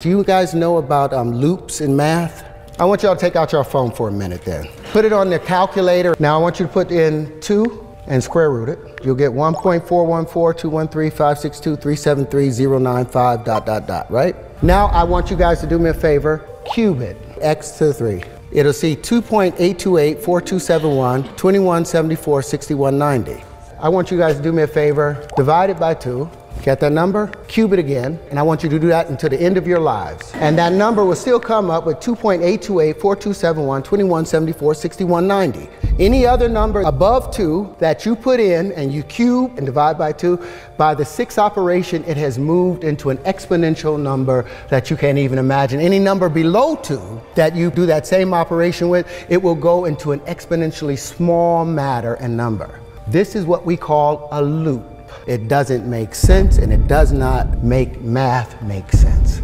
Do you guys know about um, loops in math? I want y'all to take out your phone for a minute then. Put it on the calculator. Now I want you to put in 2 and square root it. You'll get 1.414213562373095 dot dot dot, right? Now I want you guys to do me a favor. Cube it, x to the 3. It'll see 2.828, 4271, 2174, 6190. I want you guys to do me a favor. Divide it by 2. Get that number, cube it again, and I want you to do that until the end of your lives. And that number will still come up with 2.828, 4271, 2174, 6190. Any other number above 2 that you put in and you cube and divide by 2, by the sixth operation, it has moved into an exponential number that you can't even imagine. Any number below 2 that you do that same operation with, it will go into an exponentially small matter and number. This is what we call a loop. It doesn't make sense and it does not make math make sense.